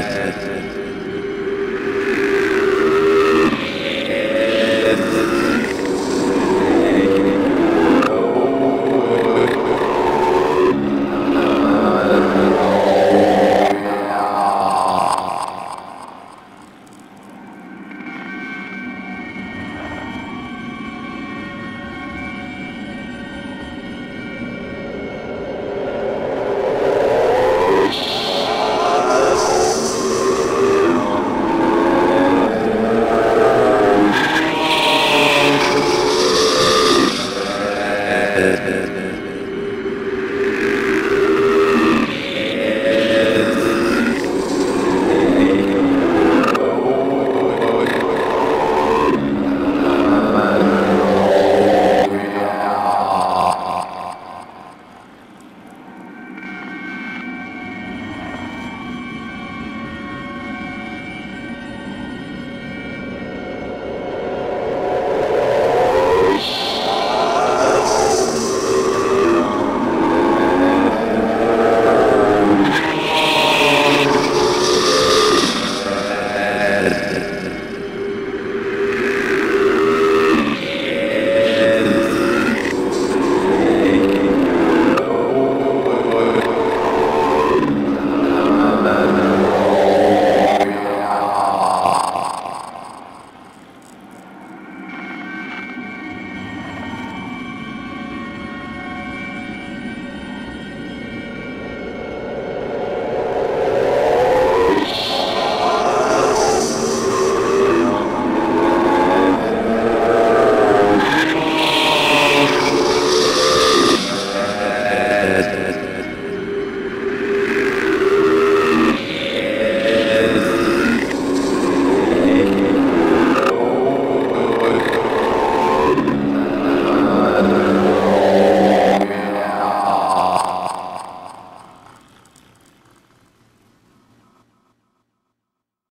dead.